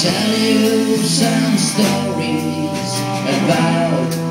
tell you some stories about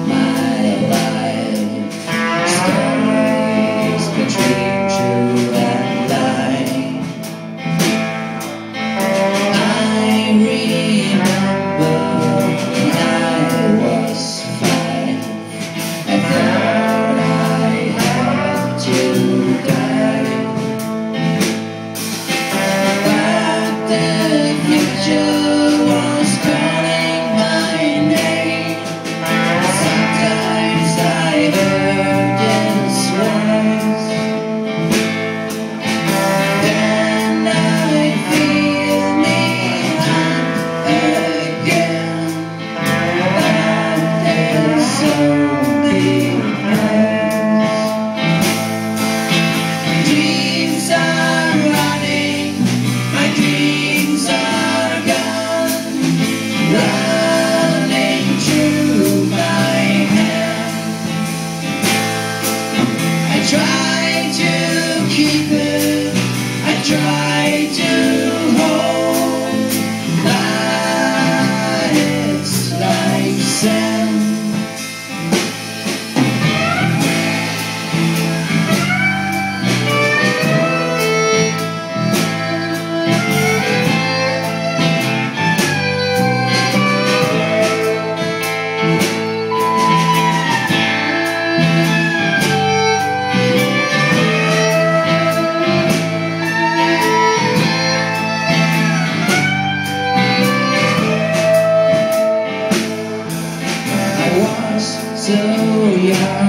like so young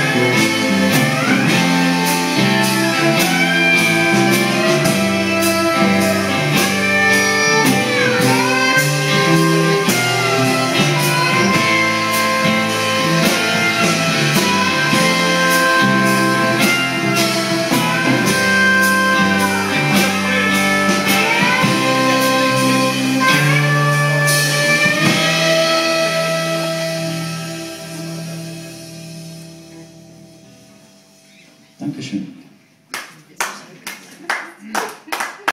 Dankeschön.